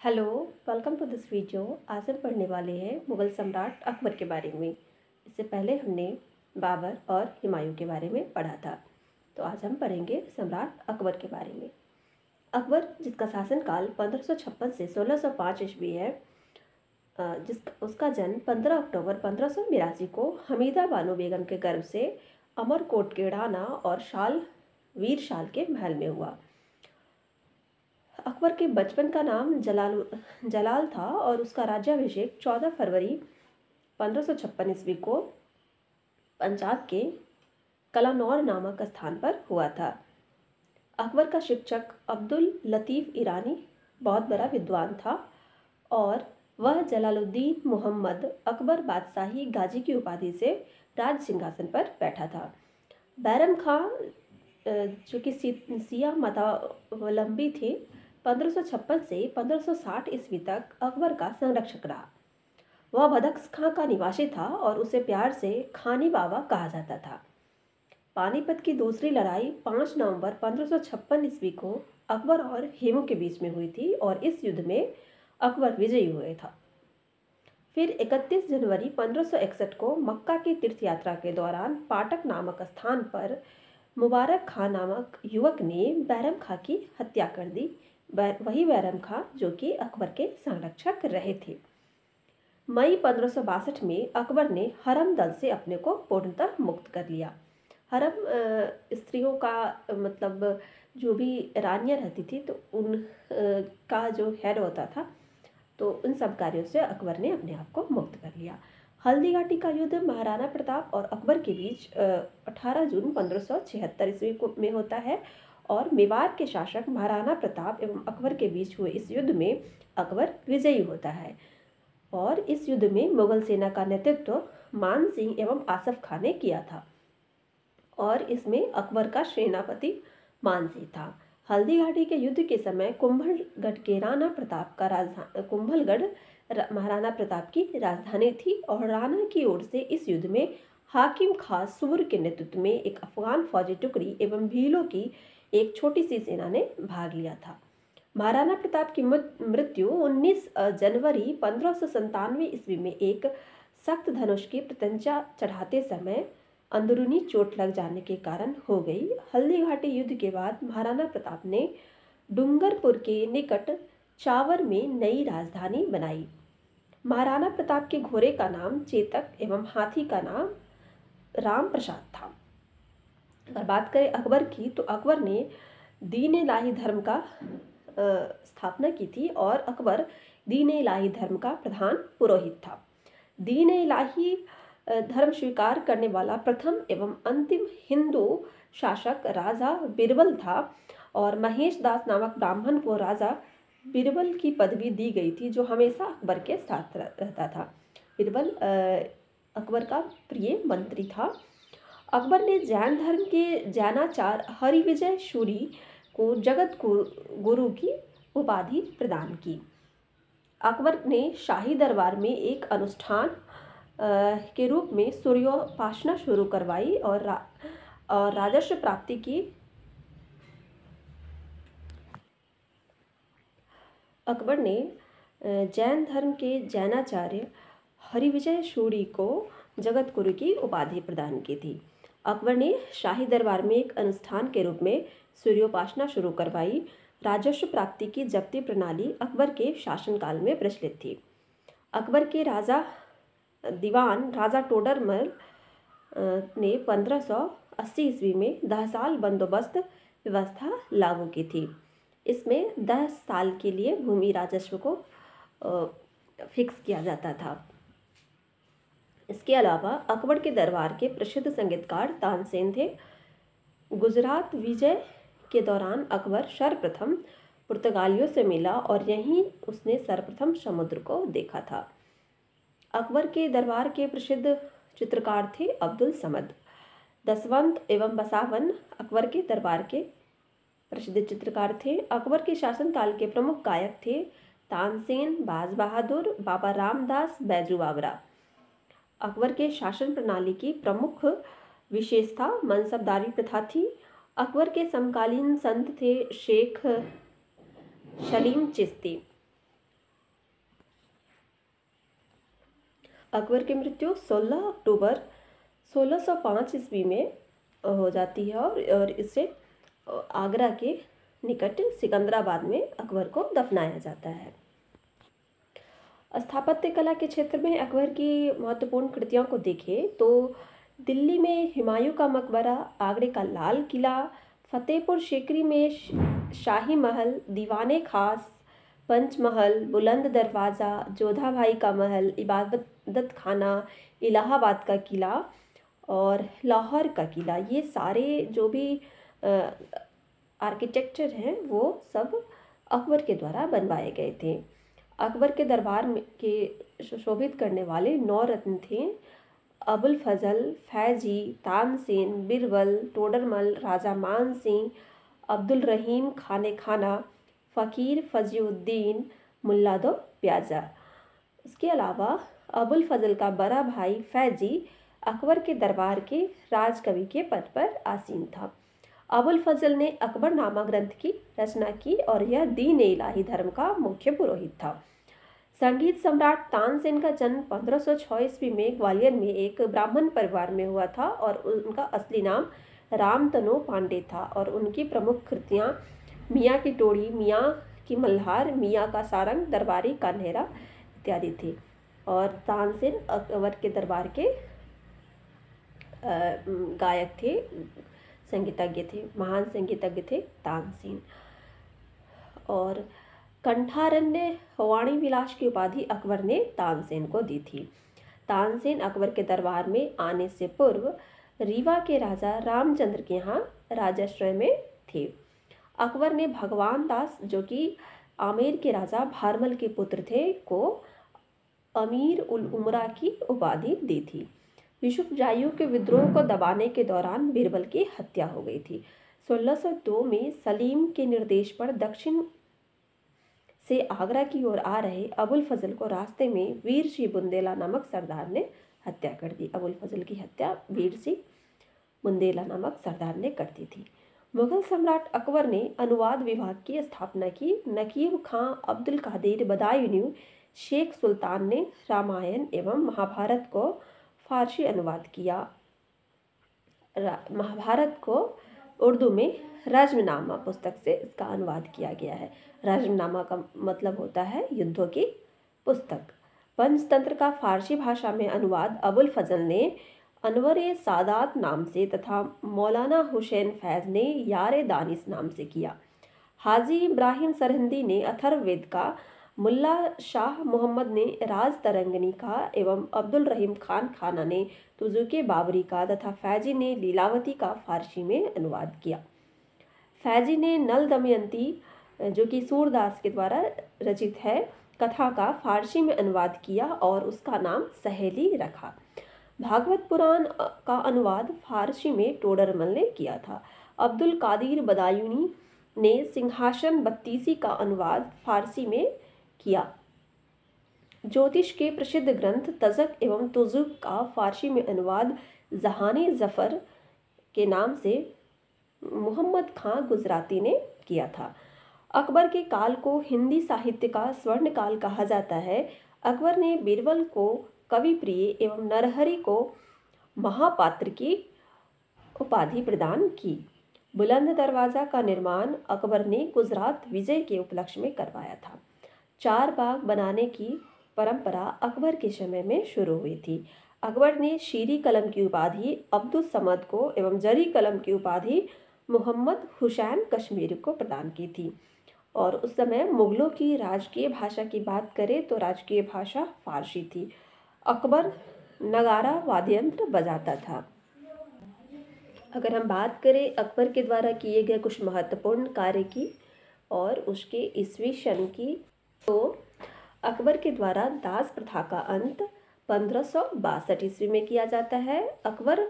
Hello welcome to this video आज हम पढ़ने वाले हैं मुग़ल सम्राट अकबर के बारे में। इससे पहले हमने बाबर और हुमायूं के बारे में पढ़ा था। तो आज हम पढ़ेंगे सम्राट अकबर के बारे में। अकबर, जिसका शासनकाल 1556 से 1605 ईस्वी है जिस, उसका जन्म 15 अक्टूबर पंद्रह सौ को हमीदा बानो बेगम के गर्भ से अमरकोट के राना और शाल, वीर शाल के महल में हुआ। अकबर के बचपन का नाम जलाल जलाल था और उसका राज्याभिषेक चौदह फरवरी पंद्रह सौ छप्पन ईस्वी को पंजाब के कलानौर नामक स्थान पर हुआ था। अकबर का शिक्षक अब्दुल लतीफ़ ईरानी बहुत बड़ा विद्वान था और वह जलालुद्दीन मोहम्मद अकबर बादशाही गाजी की उपाधि से राज सिंहासन पर बैठा था। बैरम खां जो कि सिया मतावलंबी थे 1556 से 1560 ईस्वी तक अकबर का संरक्षक रहा। वह बदख्स खां का निवासी था और उसे प्यार से खानी बाबा कहा जाता था। पानीपत की दूसरी लड़ाई 5 नवंबर 1556 ईस्वी को अकबर और हेमू के बीच में हुई थी और इस युद्ध में अकबर विजयी हुए था। फिर 31 जनवरी 1561 को मक्का की तीर्थ यात्रा के दौरान पाटक नामक स्थान पर मुबारक खां नामक युवक ने बैरम खां की हत्या कर दी। वही बैरम खां जो कि अकबर के संरक्षक रहे थे। मई पंद्रह में अकबर ने हरम दल से अपने को पूर्णतः मुक्त कर लिया। हरम स्त्रियों का मतलब जो भी रानियाँ रहती थी तो उन का जो हेड होता था तो उन सब कार्यों से अकबर ने अपने आप को मुक्त कर लिया। हल्दी घाटी का युद्ध महाराणा प्रताप और अकबर के बीच 18 जून पंद्रह ईस्वी में होता है और मेवाड़ के शासक महाराणा प्रताप एवं अकबर के बीच हुए इस युद्ध में अकबर विजयी होता है। और इस युद्ध में मुगल सेना का नेतृत्व मान सिंह एवं आसफ खान ने किया था। और इसमें अकबर का सेनापति मान सिंह था। हल्दी घाटी के युद्ध के समय कुंभलगढ़ के राणा प्रताप का राजधानी, कुंभलगढ़ महाराणा प्रताप की राजधानी थी और राणा की ओर से इस युद्ध में हाकिम खास सूर के नेतृत्व में एक अफगान फौजी टुकड़ी एवं भीलों की एक छोटी सी सेना ने भाग लिया था। महाराणा प्रताप की मृत्यु 19 जनवरी पंद्रह ईस्वी में एक सख्त धनुष की प्रत्यंचा चढ़ाते समय अंदरूनी चोट लग जाने के कारण हो गई। हल्दी घाटी युद्ध के बाद महाराणा प्रताप ने डूंगरपुर के निकट चावर में नई राजधानी बनाई। महाराणा प्रताप के घोड़े का नाम चेतक एवं हाथी का नाम राम प्रसाद था। अगर बात करें अकबर की तो अकबर ने दीन लाही धर्म का स्थापना की थी और अकबर दीन लाही धर्म का प्रधान पुरोहित था। दीन लाही धर्म स्वीकार करने वाला प्रथम एवं अंतिम हिंदू शासक राजा बिरबल था और महेश दास नामक ब्राह्मण को राजा बिरबल की पदवी दी गई थी, जो हमेशा अकबर के साथ रहता था। बिरबल अकबर का प्रिय मंत्री था। अकबर ने जैन धर्म के जैनाचार हरिविजय शूरी को जगत गुरु की उपाधि प्रदान की। अकबर ने शाही दरबार में एक अनुष्ठान के रूप में सूर्योपासना शुरू करवाई और रा, और राजस्व प्राप्ति की अकबर ने जैन धर्म के जैनाचार्य हरिविजय शूरी को जगत गुरु की उपाधि प्रदान की थी। अकबर ने शाही दरबार में एक अनुष्ठान के रूप में सूर्योपासना शुरू करवाई। राजस्व प्राप्ति की जब्ती प्रणाली अकबर के शासनकाल में प्रचलित थी। अकबर के राजा, दीवान राजा टोडरमल ने 1580 ईस्वी में दह साल बंदोबस्त व्यवस्था लागू की थी। इसमें दस साल के लिए भूमि राजस्व को फिक्स किया जाता था। इसके अलावा अकबर के दरबार के प्रसिद्ध संगीतकार तानसेन थे। गुजरात विजय के दौरान अकबर सर्वप्रथम पुर्तगालियों से मिला और यहीं उसने सर्वप्रथम समुद्र को देखा था। अकबर के दरबार के प्रसिद्ध चित्रकार थे अब्दुल समद। दसवंत एवं बसावन अकबर के दरबार के प्रसिद्ध चित्रकार थे। अकबर के शासनकाल के प्रमुख गायक थे तानसेन, बाज बहादुर, बाबा रामदास, बैजू बाबरा। अकबर के शासन प्रणाली की प्रमुख विशेषता मनसबदारी प्रथा थी। अकबर के समकालीन संत थे शेख शलीम चिश्ती। अकबर की मृत्यु 16 अक्टूबर 1605 ईस्वी में हो जाती है और और इसे आगरा के निकट सिकंदराबाद में अकबर को दफनाया जाता है। स्थापत्य कला के क्षेत्र में अकबर की महत्वपूर्ण कृतियों को देखें तो दिल्ली में हुमायूं का मकबरा, आगरे का लाल किला, फतेहपुर शेकरी में शाही महल, दीवाने खास, पंचमहल, बुलंद दरवाज़ा जोधा भाई का महल, इबादत, खाना, इलाहाबाद का किला और लाहौर का किला। ये सारे जो भी आर्किटेक्चर हैं वो सब अकबर के द्वारा बनवाए गए थे। अकबर के दरबार में के शोभित करने वाले नौ रत्न थे। अबुल फजल, फैजी तानसेन बिरबल, टोडरमल, राजा मान सिंह, अब्दुल रहीम, खाने खाना, फ़कीर फजीउद्दीन, मुल्ला दो प्याजा। इसके अलावा अबुल फजल का बड़ा भाई फैजी अकबर के दरबार के राजकवि के पद पर आसीन था। अबुल फजल ने अकबर नामा ग्रंथ की रचना की और यह दीन इलाही धर्म का मुख्य पुरोहित था। संगीत सम्राट तानसेन का जन्म पंद्रह सौ ईस्वी में ग्वालियर में एक ब्राह्मण परिवार में हुआ था और उनका असली नाम रामतनो पांडे था और उनकी प्रमुख कृतियाँ मियाँ की टोड़ी मियाँ की मल्हार, मियाँ का सारंग, दरबारी कान्हेरा इत्यादि थी। और तानसेन अकबर के दरबार के गायक थे। संगीतज्ञ थे, महान संगीतज्ञ थे तानसेन और कंठारण्य वाणी विलास की उपाधि अकबर ने तानसेन को दी थी। तानसेन अकबर के दरबार में आने से पूर्व रीवा के राजा रामचंद्र के यहाँ राजाश्रय में थे। अकबर ने भगवान दास, जो कि आमेर के राजा भारमल के पुत्र थे, को अमीर उल उमरा की उपाधि दी थी। यूसुफ जायू के विद्रोह को दबाने के दौरान बीरबल की हत्या हो गई थी। 1602 में सलीम के निर्देश पर दक्षिण से आगरा की ओर आ रहे अबुल फजल को रास्ते में वीर सिंह बुंदेला नामक सरदार ने हत्या कर दी। अबुल फजल की हत्या वीर सिंह बुंदेला नामक सरदार ने कर दी थी। मुगल सम्राट अकबर ने अनुवाद विभाग की स्थापना की। नकीब खां अब्दुल कादिर बदायूनी शेख सुल्तान ने रामायण एवं महाभारत को फारसी अनुवाद किया। महाभारत को उर्दू में रज्मनामा पुस्तक से इसका अनुवाद किया गया है। रज्मनामा का मतलब होता है युद्धों की पुस्तक। पंचतंत्र का फारसी भाषा में अनुवाद अबुल फजल ने अनवर सादात नाम से तथा मौलाना हुसैन फैज़ ने यार दानिस नाम से किया। हाजी इब्राहिम सरहंदी ने अथर्ववेद का मुल्ला शाह मोहम्मद ने राज तरंगनी का एवं अब्दुल रहीम खान खाना ने तुजुके बाबरी का तथा फैजी ने लीलावती का फारसी में अनुवाद किया। फैजी ने नल दमयंती जो कि सूरदास के द्वारा रचित है, कथा का फारसी में अनुवाद किया और उसका नाम सहेली रखा। भागवत पुराण का अनुवाद फारसी में टोडरमल ने किया था। अब्दुल कादिर बदायूनी ने सिंहासन बत्तीसी का अनुवाद फारसी में किया। ज्योतिष के प्रसिद्ध ग्रंथ तजक एवं तुजुक का फारसी में अनुवाद जहानी जफ़र के नाम से मोहम्मद खां गुजराती ने किया था। अकबर के काल को हिंदी साहित्य का स्वर्ण काल कहा जाता है। अकबर ने बीरबल को कवि प्रिय एवं नरहरि को महापात्र की उपाधि प्रदान की। बुलंद दरवाज़ा का निर्माण अकबर ने गुजरात विजय के उपलक्ष्य में करवाया था। चार बाग बनाने की परंपरा अकबर के समय में शुरू हुई थी। अकबर ने शीरी कलम की उपाधि, अब्दुल समद को एवं जरी कलम की उपाधि, मोहम्मद हुसैन कश्मीर को प्रदान की थी। और उस समय मुग़लों की राजकीय भाषा की बात करें तो राजकीय भाषा फारसी थी। अकबर नगारा वाद्यंत्र बजाता था। अगर हम बात करें अकबर के द्वारा किए गए कुछ महत्वपूर्ण कार्य की और उसके ईस्वी सन की तो अकबर के द्वारा दास प्रथा का अंत पंद्रह ईस्वी में किया जाता है। अकबर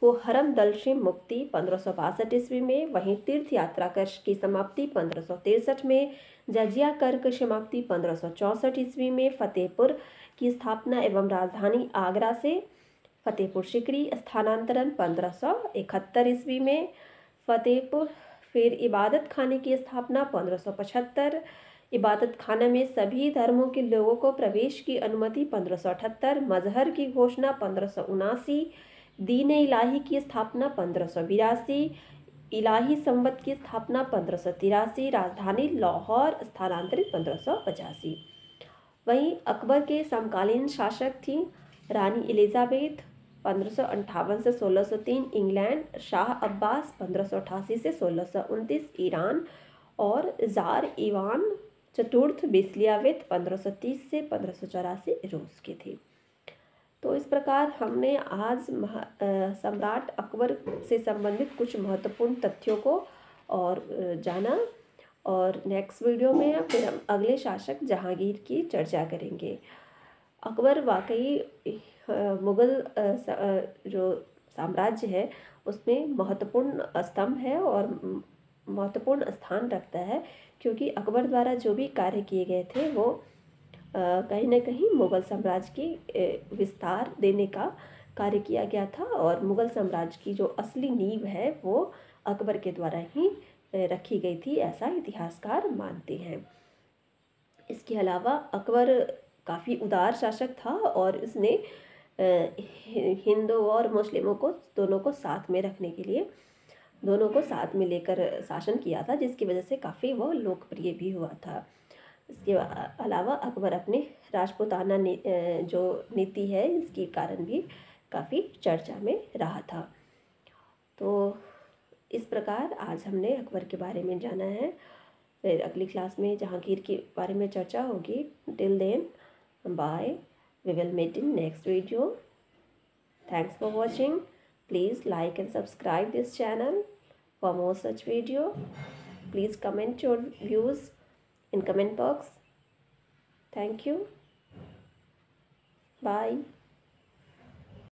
को हरम दल से मुक्ति पंद्रह ईस्वी में, वहीं तीर्थ यात्रा कर की समाप्ति पंद्रह में, जजिया कर की समाप्ति पंद्रह ईस्वी में, फतेहपुर की स्थापना एवं राजधानी आगरा से, फतेहपुर सिकरी स्थानांतरण पंद्रह ईस्वी में, फतेहपुर फिर इबादत खाने की स्थापना पंद्रह इबादत खाना में सभी धर्मों के लोगों को प्रवेश की अनुमति पंद्रह सौ अठहत्तर, मजहर की घोषणा पंद्रह सौ उनासी, दीन इलाही की स्थापना पंद्रह सौ बिरासी, इलाही संवत की स्थापना पंद्रह सौ तिरासी, राजधानी लाहौर स्थानांतरित पंद्रह सौ पचासी। वहीं अकबर के समकालीन शासक थी रानी एलिजाबेथ, पंद्रह सौ अंठावन से सोलह सौ तीन, इंग्लैंड, शाह अब्बास, पंद्रह सौ अठासी से सोलह सौ उनतीस, ईरान और जार ईवान चतुर्थ बिस्लियावित पंद्रह सौ तीस से पंद्रह सौ चौरासी रूस के थे। तो इस प्रकार हमने आज सम्राट अकबर से संबंधित कुछ महत्वपूर्ण तथ्यों को और जाना और नेक्स्ट वीडियो में फिर हम अगले शासक जहांगीर की चर्चा करेंगे। अकबर वाकई मुग़ल जो साम्राज्य है, उसमें महत्वपूर्ण स्तंभ है और महत्वपूर्ण स्थान रखता है, क्योंकि अकबर द्वारा जो भी कार्य किए गए थे, वो कहीं ना कहीं मुग़ल साम्राज्य की विस्तार देने का कार्य किया गया था और मुग़ल साम्राज्य की जो असली नींव है, वो अकबर के द्वारा ही रखी गई थी, ऐसा इतिहासकार मानते हैं। इसके अलावा अकबर काफ़ी उदार शासक था और उसने हिंदू और मुस्लिमों को, दोनों को साथ में रखने के लिए दोनों को साथ में लेकर शासन किया था, जिसकी वजह से काफ़ी वो लोकप्रिय भी हुआ था। इसके अलावा अकबर अपने राजपुताना जो नीति है, इसके कारण भी काफ़ी चर्चा में रहा था। तो इस प्रकार आज हमने अकबर के बारे में जाना है। फिर अगली क्लास में जहांगीर के बारे में चर्चा होगी। Till then bye we will meet in next video thanks for watching Please like and subscribe this channel for more such video. Please comment your views in comment box. Thank you. Bye.